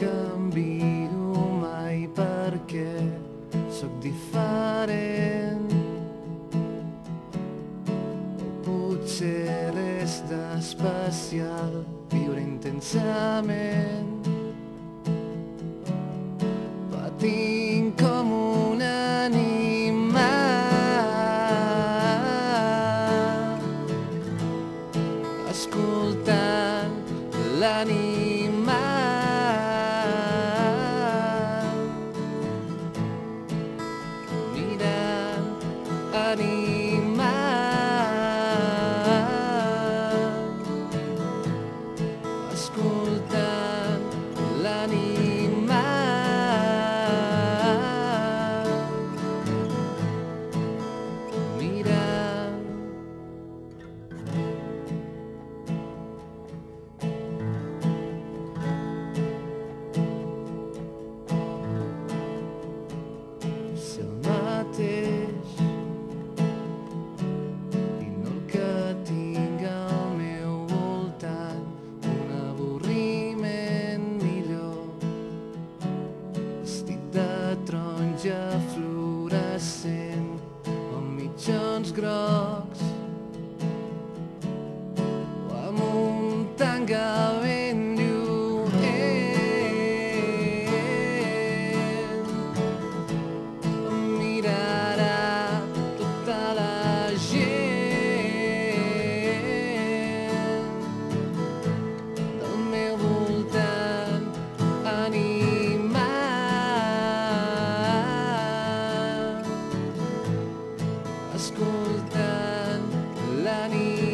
canvio mai perquè sóc diferent. Potser res d'especial, viure intensament. Patint com un animal. Escoltant l'animal escoltant taronja fluorescent escoltant la nit.